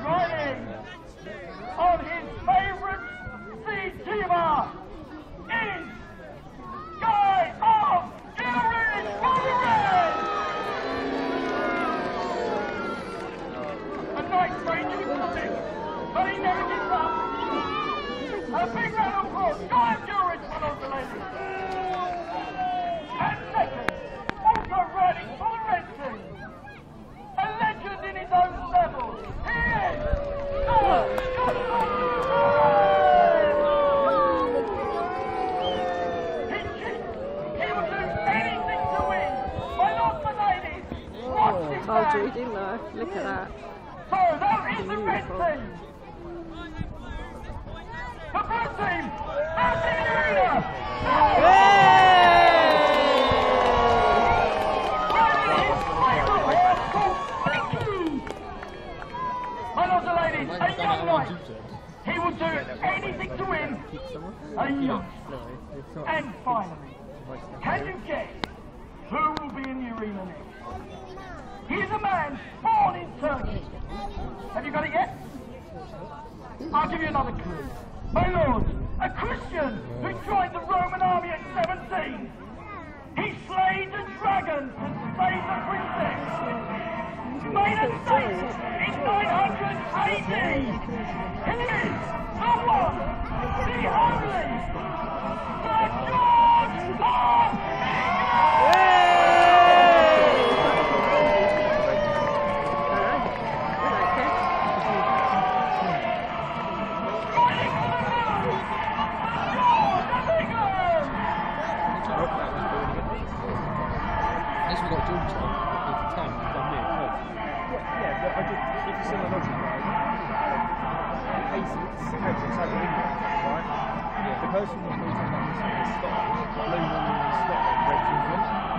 Riding on his favourite seed teamer is Guy of Gilridge Wolverine! A nice stranger with nothing, but he never gives up. A big round of applause, Guy of Gilridge, one of the ladies. And second, also riding for the red team, a legend in his own level. He is Sir Joshua He cheats. He will do anything to win. My lords and ladies, watch this Told you, man. didn't Look at that. So that is the red team. The blue team, out in the arena. My lords and ladies, a young knight. He will do anything to win. A young. And finally, can you guess who will be in the arena next? He is a man born in Turkey. Have you got it yet? I'll give you another clue. My lord, a Christian who joined the Roman army at 17. He slayed the dragon and saved the princess. Made a saint in 900 AD. He is the one, if you see the logic right, ASICs, Matrix over England, right? Yeah. The person who's meeting them is Scotland, blue woman in Scotland, red